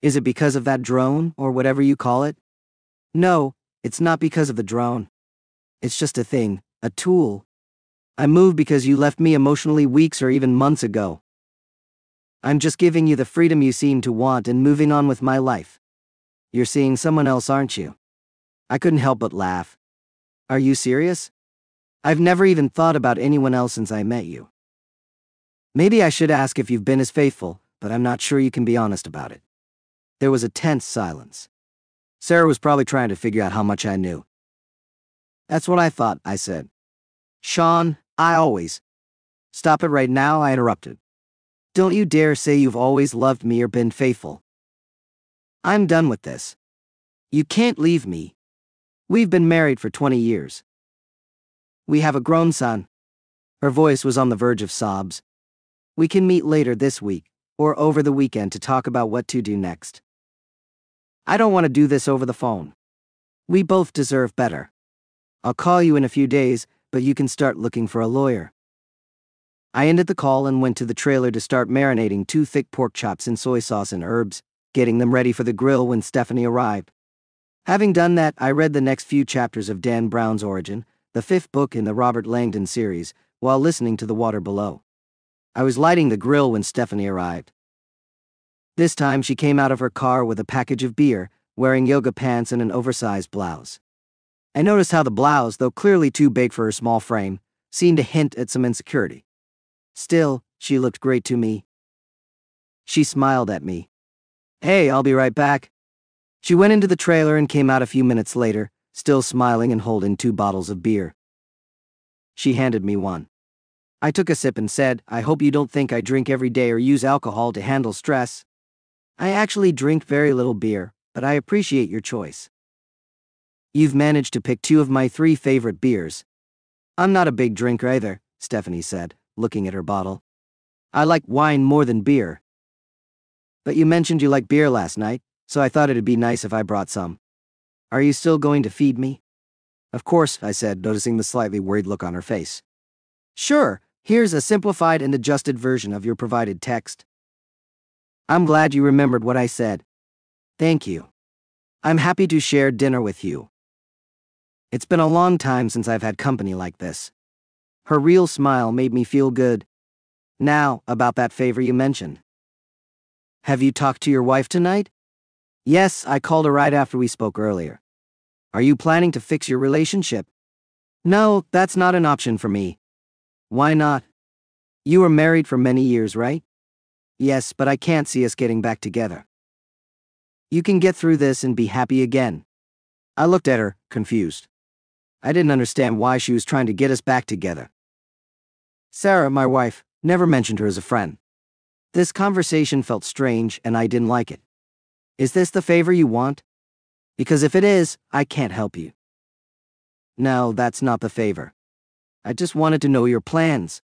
Is it because of that drone, or whatever you call it? No, it's not because of the drone. It's just a thing, a tool. I moved because you left me emotionally weeks or even months ago. I'm just giving you the freedom you seem to want and moving on with my life. You're seeing someone else, aren't you? I couldn't help but laugh. Are you serious? I've never even thought about anyone else since I met you. Maybe I should ask if you've been as faithful, but I'm not sure you can be honest about it. There was a tense silence. Sarah was probably trying to figure out how much I knew. That's what I thought, I said. Sean, I always. Stop it right now, I interrupted. Don't you dare say you've always loved me or been faithful. I'm done with this. You can't leave me. We've been married for 20 years. We have a grown son. Her voice was on the verge of sobs. We can meet later this week, or over the weekend to talk about what to do next. I don't want to do this over the phone. We both deserve better. I'll call you in a few days, but you can start looking for a lawyer. I ended the call and went to the trailer to start marinating two thick pork chops in soy sauce and herbs, getting them ready for the grill when Stephanie arrived. Having done that, I read the next few chapters of Dan Brown's Origin, the fifth book in the Robert Langdon series, while listening to the water below. I was lighting the grill when Stephanie arrived. This time she came out of her car with a package of beer, wearing yoga pants and an oversized blouse. I noticed how the blouse, though clearly too big for her small frame, seemed to hint at some insecurity. Still, she looked great to me. She smiled at me. Hey, I'll be right back. She went into the trailer and came out a few minutes later, still smiling and holding two bottles of beer. She handed me one. I took a sip and said, I hope you don't think I drink every day or use alcohol to handle stress. I actually drink very little beer, but I appreciate your choice. You've managed to pick two of my three favorite beers. I'm not a big drinker either, Stephanie said, looking at her bottle. I like wine more than beer. But you mentioned you like beer last night, so I thought it'd be nice if I brought some. Are you still going to feed me? Of course, I said, noticing the slightly worried look on her face. Sure, here's a simplified and adjusted version of your provided text. I'm glad you remembered what I said. Thank you. I'm happy to share dinner with you. It's been a long time since I've had company like this. Her real smile made me feel good. Now, about that favor you mentioned. Have you talked to your wife tonight? Yes, I called her right after we spoke earlier. Are you planning to fix your relationship? No, that's not an option for me. Why not? You were married for many years, right? Yes, but I can't see us getting back together. You can get through this and be happy again. I looked at her, confused. I didn't understand why she was trying to get us back together. Sarah, my wife, never mentioned her as a friend. This conversation felt strange and I didn't like it. Is this the favor you want? Because if it is, I can't help you. No, that's not the favor. I just wanted to know your plans.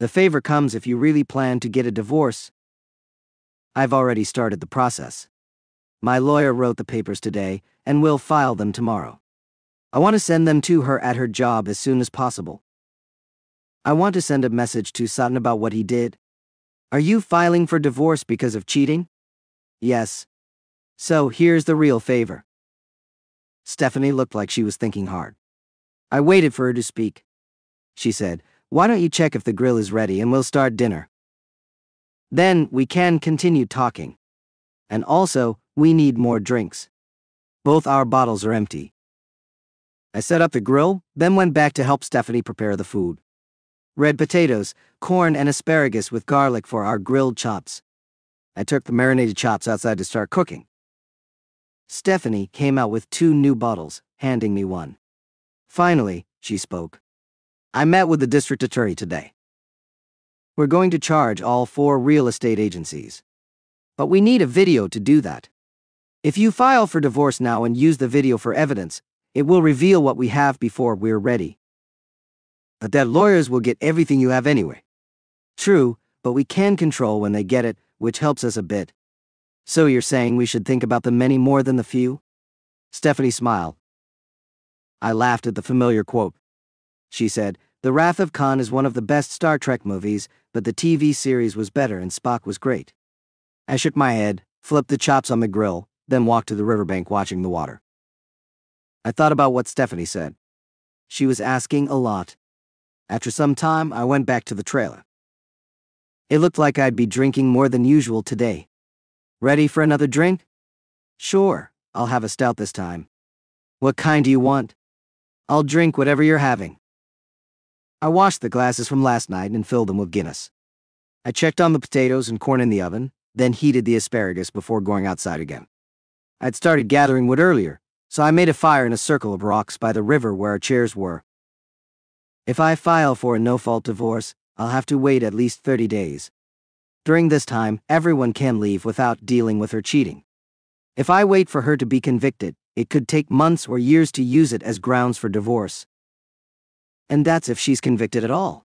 The favor comes if you really plan to get a divorce. I've already started the process. My lawyer wrote the papers today and will file them tomorrow. I want to send them to her at her job as soon as possible. I want to send a message to Sutton about what he did. Are you filing for divorce because of cheating? Yes. So here's the real favor. Stephanie looked like she was thinking hard. I waited for her to speak. She said, Why don't you check if the grill is ready and we'll start dinner? Then we can continue talking. And also, we need more drinks. Both our bottles are empty. I set up the grill, then went back to help Stephanie prepare the food. Red potatoes, corn, and asparagus with garlic for our grilled chops. I took the marinated chops outside to start cooking. Stephanie came out with two new bottles, handing me one. Finally, she spoke. I met with the district attorney today. We're going to charge all four real estate agencies. But we need a video to do that. If you file for divorce now and use the video for evidence, it will reveal what we have before we're ready. But that lawyers will get everything you have anyway. True, but we can control when they get it, which helps us a bit. So you're saying we should think about the many more than the few? Stephanie smiled. I laughed at the familiar quote. She said, The Wrath of Khan is one of the best Star Trek movies, but the TV series was better and Spock was great. I shook my head, flipped the chops on the grill, then walked to the riverbank watching the water. I thought about what Stephanie said. She was asking a lot. After some time, I went back to the trailer. It looked like I'd be drinking more than usual today. Ready for another drink? Sure, I'll have a stout this time. What kind do you want? I'll drink whatever you're having. I washed the glasses from last night and filled them with Guinness. I checked on the potatoes and corn in the oven, then heated the asparagus before going outside again. I'd started gathering wood earlier, so I made a fire in a circle of rocks by the river where our chairs were. If I file for a no fault divorce, I'll have to wait at least 30 days. During this time, everyone can leave without dealing with her cheating. If I wait for her to be convicted, it could take months or years to use it as grounds for divorce. And that's if she's convicted at all.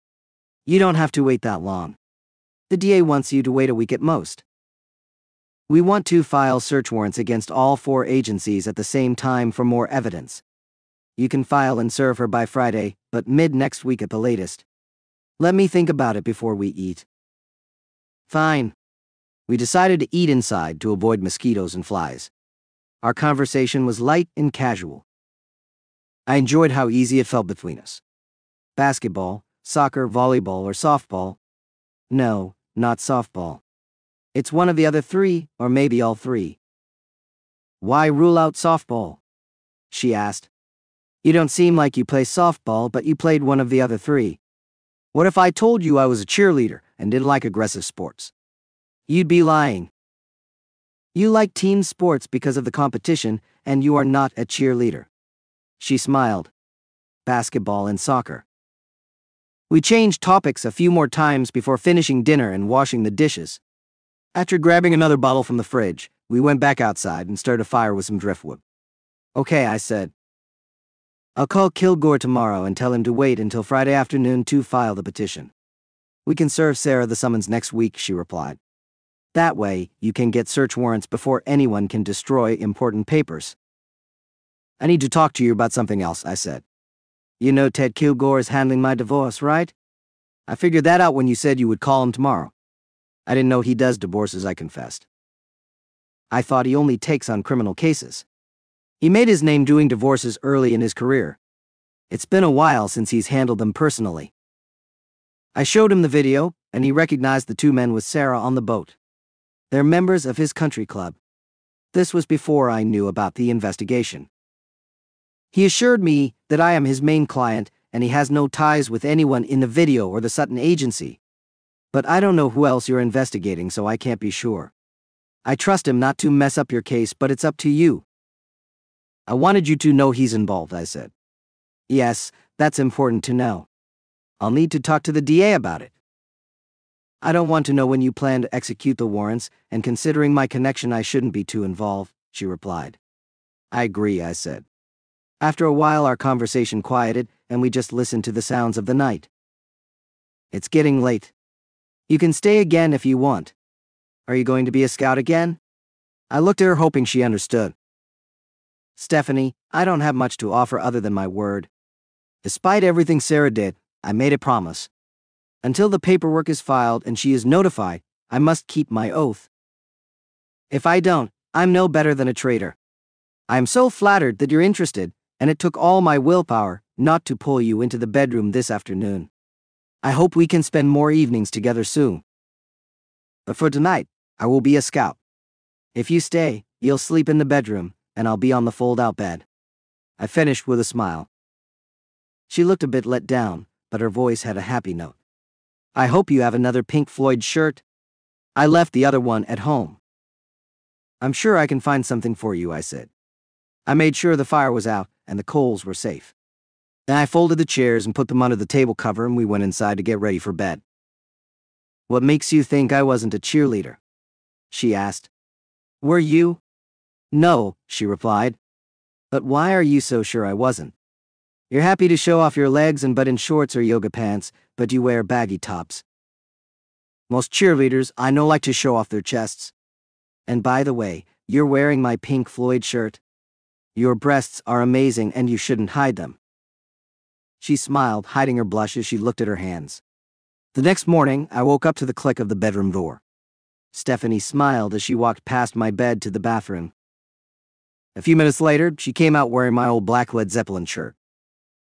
You don't have to wait that long. The DA wants you to wait a week at most. We want to file search warrants against all four agencies at the same time for more evidence. You can file and serve her by Friday, but mid next week at the latest. Let me think about it before we eat. Fine. We decided to eat inside to avoid mosquitoes and flies. Our conversation was light and casual. I enjoyed how easy it felt between us. Basketball, soccer, volleyball, or softball? No, not softball. It's one of the other three, or maybe all three. Why rule out softball? She asked. You don't seem like you play softball, but you played one of the other three. What if I told you I was a cheerleader and didn't like aggressive sports? You'd be lying. You like team sports because of the competition, and you are not a cheerleader. She smiled. Basketball and soccer. We changed topics a few more times before finishing dinner and washing the dishes. After grabbing another bottle from the fridge, we went back outside and started a fire with some driftwood. Okay, I said. I'll call Kilgore tomorrow and tell him to wait until Friday afternoon to file the petition. We can serve Sarah the summons next week, she replied. That way, you can get search warrants before anyone can destroy important papers. I need to talk to you about something else, I said. You know Ted Kilgore is handling my divorce, right? I figured that out when you said you would call him tomorrow. I didn't know he does divorces, I confessed. I thought he only takes on criminal cases. He made his name doing divorces early in his career. It's been a while since he's handled them personally. I showed him the video, and he recognized the two men with Sarah on the boat. They're members of his country club. This was before I knew about the investigation. He assured me that I am his main client and he has no ties with anyone in the video or the Sutton agency. But I don't know who else you're investigating, so I can't be sure. I trust him not to mess up your case, but it's up to you. I wanted you to know he's involved, I said. Yes, that's important to know. I'll need to talk to the DA about it. I don't want to know when you plan to execute the warrants, and considering my connection, I shouldn't be too involved, she replied. I agree, I said. After a while, our conversation quieted, and we just listened to the sounds of the night. It's getting late. You can stay again if you want. Are you going to be a scout again? I looked at her, hoping she understood. Stephanie, I don't have much to offer other than my word. Despite everything Sarah did, I made a promise. Until the paperwork is filed and she is notified, I must keep my oath. If I don't, I'm no better than a traitor. I am so flattered that you're interested, and it took all my willpower not to pull you into the bedroom this afternoon. I hope we can spend more evenings together soon. But for tonight, I will be a scout. If you stay, you'll sleep in the bedroom, and I'll be on the fold out bed. I finished with a smile. She looked a bit let down, but her voice had a happy note. I hope you have another Pink Floyd shirt. I left the other one at home. I'm sure I can find something for you, I said. I made sure the fire was out and the coals were safe. Then I folded the chairs and put them under the table cover and we went inside to get ready for bed. What makes you think I wasn't a cheerleader? She asked. Were you? No, she replied. But why are you so sure I wasn't? You're happy to show off your legs and butt in shorts or yoga pants, but you wear baggy tops. Most cheerleaders I know like to show off their chests. And by the way, you're wearing my Pink Floyd shirt. Your breasts are amazing and you shouldn't hide them. She smiled, hiding her blush as she looked at her hands. The next morning, I woke up to the click of the bedroom door. Stephanie smiled as she walked past my bed to the bathroom. A few minutes later, she came out wearing my old black Led Zeppelin shirt.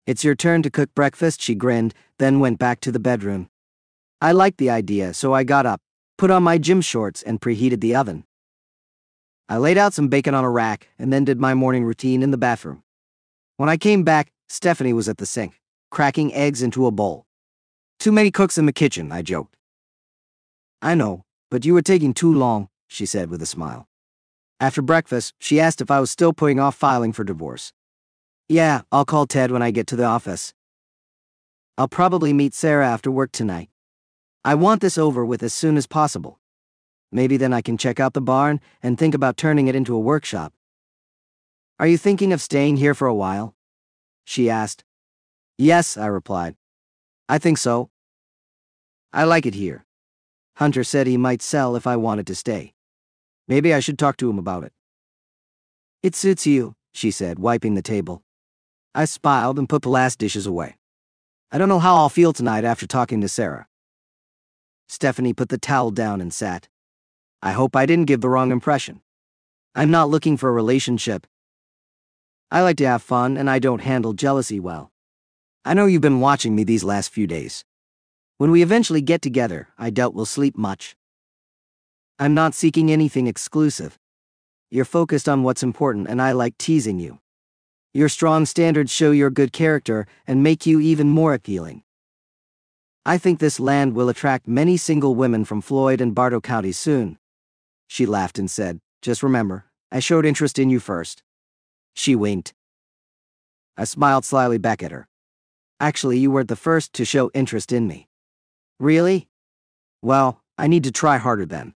It's your turn to cook breakfast, she grinned, then went back to the bedroom. I liked the idea, so I got up, put on my gym shorts, and preheated the oven. I laid out some bacon on a rack and then did my morning routine in the bathroom. When I came back, Stephanie was at the sink, cracking eggs into a bowl. Too many cooks in the kitchen, I joked. I know, but you were taking too long, she said with a smile. After breakfast, she asked if I was still putting off filing for divorce. Yeah, I'll call Ted when I get to the office. I'll probably meet Sarah after work tonight. I want this over with as soon as possible. Maybe then I can check out the barn and think about turning it into a workshop. Are you thinking of staying here for a while? She asked. Yes, I replied. I think so. I like it here. Hunter said he might sell if I wanted to stay. Maybe I should talk to him about it. It suits you, she said, wiping the table. I smiled and put the last dishes away. I don't know how I'll feel tonight after talking to Sarah. Stephanie put the towel down and sat. I hope I didn't give the wrong impression. I'm not looking for a relationship. I like to have fun, and I don't handle jealousy well. I know you've been watching me these last few days. When we eventually get together, I doubt we'll sleep much. I'm not seeking anything exclusive. You're focused on what's important, and I like teasing you. Your strong standards show your good character and make you even more appealing. I think this land will attract many single women from Floyd and Bartow counties soon. She laughed and said, Just remember, I showed interest in you first. She winked. I smiled slyly back at her. Actually, you were the first to show interest in me. Really? Well, I need to try harder then.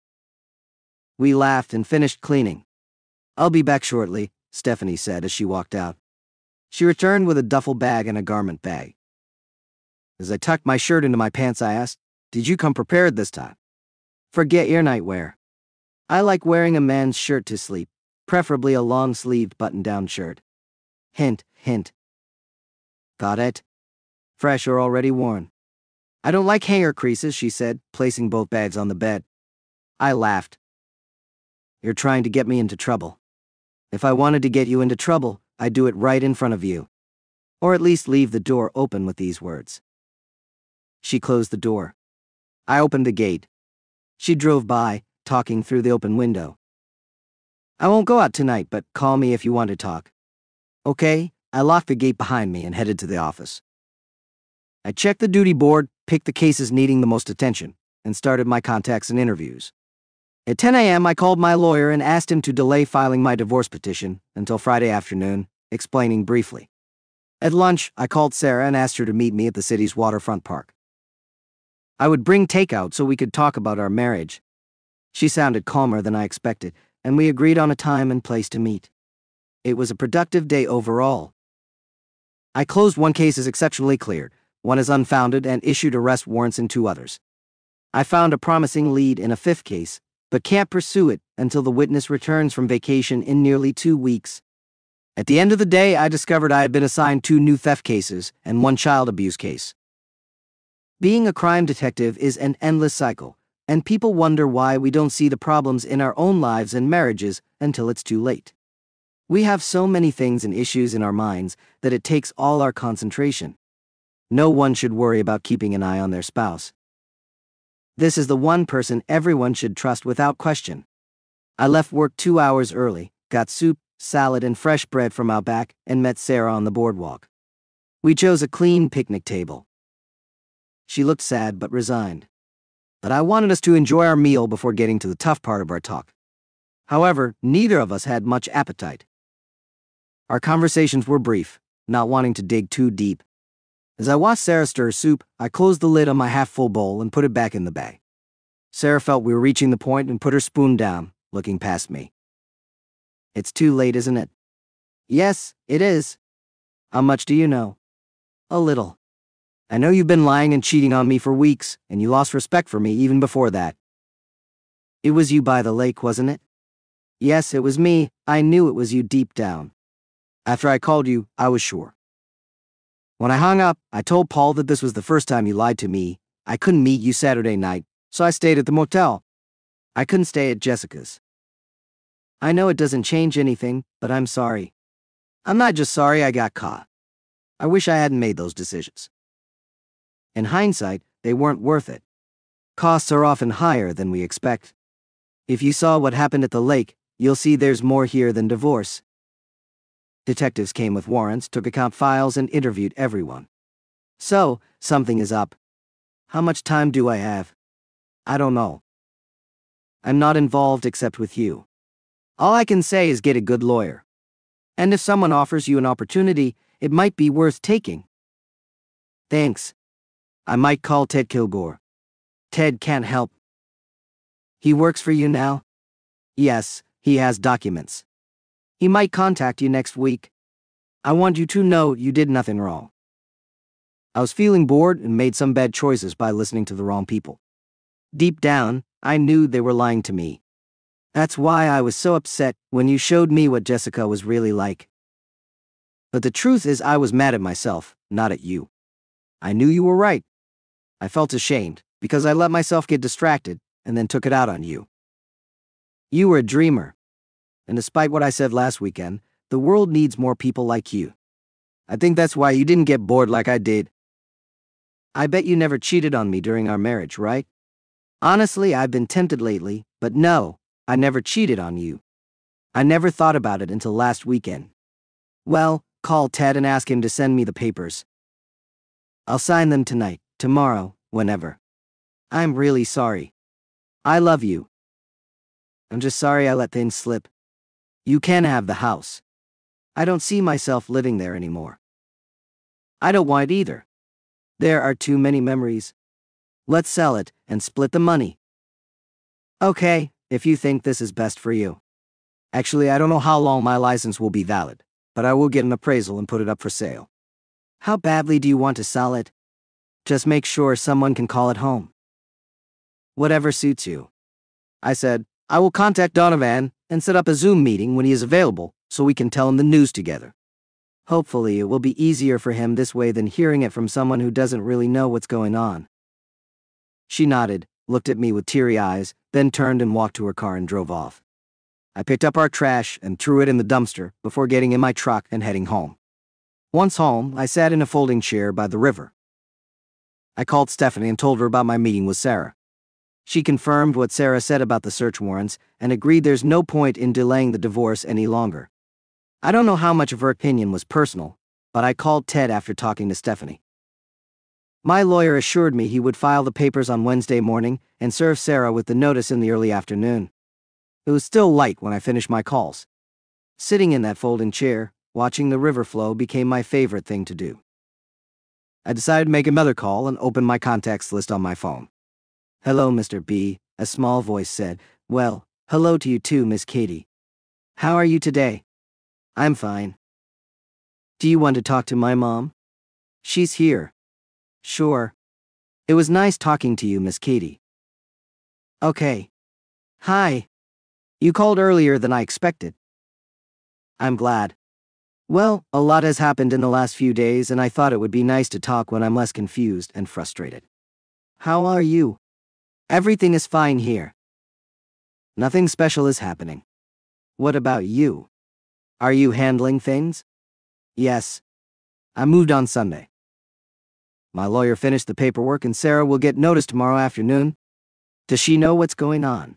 We laughed and finished cleaning. I'll be back shortly, Stephanie said as she walked out. She returned with a duffel bag and a garment bag. As I tucked my shirt into my pants, I asked, Did you come prepared this time? Forget your nightwear. I like wearing a man's shirt to sleep, preferably a long sleeved button down shirt. Hint, hint. Got it? Fresh or already worn. I don't like hanger creases, she said, placing both bags on the bed. I laughed. You're trying to get me into trouble. If I wanted to get you into trouble, I'd do it right in front of you. Or at least leave the door open with these words. She closed the door. I opened the gate. She drove by, talking through the open window. I won't go out tonight, but call me if you want to talk. Okay, I locked the gate behind me and headed to the office. I checked the duty board, picked the cases needing the most attention, and started my contacts and interviews. At 10 a.m., I called my lawyer and asked him to delay filing my divorce petition until Friday afternoon, explaining briefly. At lunch, I called Sarah and asked her to meet me at the city's waterfront park. I would bring takeout so we could talk about our marriage, she sounded calmer than I expected, and we agreed on a time and place to meet. It was a productive day overall. I closed one case as exceptionally cleared, one as unfounded, and issued arrest warrants in two others. I found a promising lead in a fifth case, but can't pursue it until the witness returns from vacation in nearly two weeks. At the end of the day, I discovered I had been assigned two new theft cases and one child abuse case. Being a crime detective is an endless cycle and people wonder why we don't see the problems in our own lives and marriages until it's too late. We have so many things and issues in our minds that it takes all our concentration. No one should worry about keeping an eye on their spouse. This is the one person everyone should trust without question. I left work two hours early, got soup, salad, and fresh bread from our back, and met Sarah on the boardwalk. We chose a clean picnic table. She looked sad but resigned but I wanted us to enjoy our meal before getting to the tough part of our talk. However, neither of us had much appetite. Our conversations were brief, not wanting to dig too deep. As I watched Sarah stir her soup, I closed the lid on my half full bowl and put it back in the bag. Sarah felt we were reaching the point and put her spoon down, looking past me. It's too late, isn't it? Yes, it is. How much do you know? A little. I know you've been lying and cheating on me for weeks, and you lost respect for me even before that. It was you by the lake, wasn't it? Yes, it was me. I knew it was you deep down. After I called you, I was sure. When I hung up, I told Paul that this was the first time you lied to me. I couldn't meet you Saturday night, so I stayed at the motel. I couldn't stay at Jessica's. I know it doesn't change anything, but I'm sorry. I'm not just sorry I got caught. I wish I hadn't made those decisions. In hindsight, they weren't worth it. Costs are often higher than we expect. If you saw what happened at the lake, you'll see there's more here than divorce. Detectives came with warrants, took account files, and interviewed everyone. So, something is up. How much time do I have? I don't know. I'm not involved except with you. All I can say is get a good lawyer. And if someone offers you an opportunity, it might be worth taking. Thanks. I might call Ted Kilgore. Ted can't help. He works for you now? Yes, he has documents. He might contact you next week. I want you to know you did nothing wrong. I was feeling bored and made some bad choices by listening to the wrong people. Deep down, I knew they were lying to me. That's why I was so upset when you showed me what Jessica was really like. But the truth is, I was mad at myself, not at you. I knew you were right. I felt ashamed because I let myself get distracted and then took it out on you. You were a dreamer. And despite what I said last weekend, the world needs more people like you. I think that's why you didn't get bored like I did. I bet you never cheated on me during our marriage, right? Honestly, I've been tempted lately, but no, I never cheated on you. I never thought about it until last weekend. Well, call Ted and ask him to send me the papers. I'll sign them tonight, tomorrow, whenever. I'm really sorry. I love you. I'm just sorry I let things slip. You can have the house. I don't see myself living there anymore. I don't want it either. There are too many memories. Let's sell it and split the money. Okay, if you think this is best for you. Actually, I don't know how long my license will be valid, but I will get an appraisal and put it up for sale. How badly do you want to sell it? Just make sure someone can call it home. Whatever suits you. I said, I will contact Donovan and set up a Zoom meeting when he is available so we can tell him the news together. Hopefully, it will be easier for him this way than hearing it from someone who doesn't really know what's going on. She nodded, looked at me with teary eyes, then turned and walked to her car and drove off. I picked up our trash and threw it in the dumpster before getting in my truck and heading home. Once home, I sat in a folding chair by the river. I called Stephanie and told her about my meeting with Sarah. She confirmed what Sarah said about the search warrants and agreed there's no point in delaying the divorce any longer. I don't know how much of her opinion was personal, but I called Ted after talking to Stephanie. My lawyer assured me he would file the papers on Wednesday morning and serve Sarah with the notice in the early afternoon. It was still light when I finished my calls. Sitting in that folding chair, watching the river flow became my favorite thing to do. I decided to make another call and open my contacts list on my phone. Hello, Mr. B, a small voice said. Well, hello to you too, Miss Katie. How are you today? I'm fine. Do you want to talk to my mom? She's here. Sure. It was nice talking to you, Miss Katie. Okay. Hi. You called earlier than I expected. I'm glad. Well, a lot has happened in the last few days, and I thought it would be nice to talk when I'm less confused and frustrated. How are you? Everything is fine here. Nothing special is happening. What about you? Are you handling things? Yes. I moved on Sunday. My lawyer finished the paperwork and Sarah will get notice tomorrow afternoon. Does she know what's going on?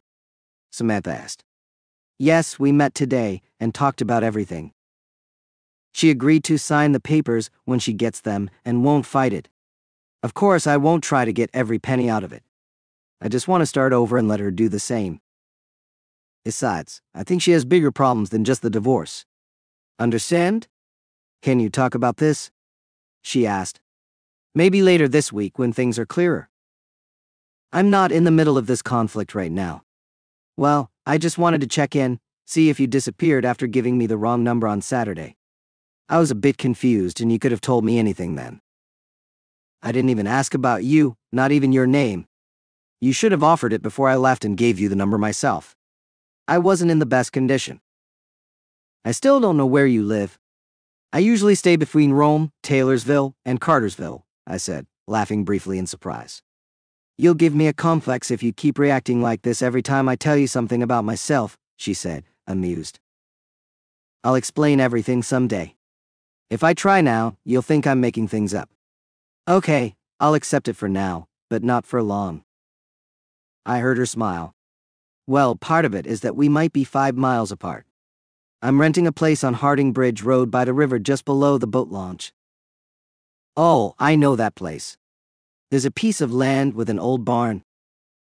Samantha asked. Yes, we met today and talked about everything. She agreed to sign the papers when she gets them and won't fight it. Of course, I won't try to get every penny out of it. I just want to start over and let her do the same. Besides, I think she has bigger problems than just the divorce. Understand? Can you talk about this? She asked. Maybe later this week when things are clearer. I'm not in the middle of this conflict right now. Well, I just wanted to check in, see if you disappeared after giving me the wrong number on Saturday. I was a bit confused and you could have told me anything then. I didn't even ask about you, not even your name, you should have offered it before I left and gave you the number myself. I wasn't in the best condition. I still don't know where you live. I usually stay between Rome, Taylorsville, and Cartersville, I said, laughing briefly in surprise. You'll give me a complex if you keep reacting like this every time I tell you something about myself, she said, amused. I'll explain everything someday. If I try now, you'll think I'm making things up. Okay, I'll accept it for now, but not for long. I heard her smile. Well, part of it is that we might be five miles apart. I'm renting a place on Harding Bridge Road by the river just below the boat launch. Oh, I know that place. There's a piece of land with an old barn.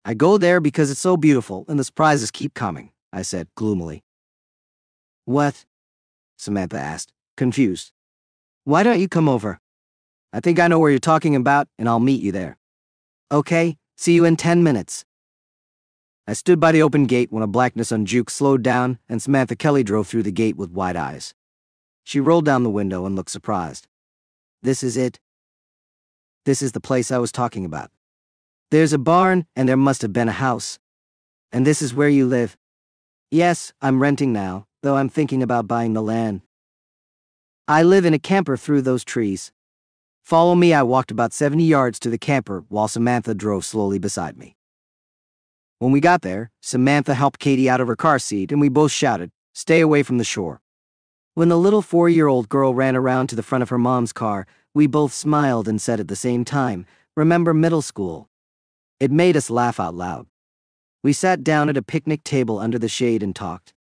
I go there because it's so beautiful and the surprises keep coming, I said gloomily. What? Samantha asked, confused. Why don't you come over? I think I know where you're talking about, and I'll meet you there. Okay, see you in ten minutes. I stood by the open gate when a black Nissan Juke slowed down and Samantha Kelly drove through the gate with wide eyes. She rolled down the window and looked surprised. This is it? This is the place I was talking about. There's a barn, and there must have been a house. And this is where you live. Yes, I'm renting now, though I'm thinking about buying the land. I live in a camper through those trees. Follow me, I walked about 70 yards to the camper while Samantha drove slowly beside me. When we got there, Samantha helped Katie out of her car seat and we both shouted, Stay away from the shore. When the little four year old girl ran around to the front of her mom's car, we both smiled and said at the same time, Remember middle school? It made us laugh out loud. We sat down at a picnic table under the shade and talked.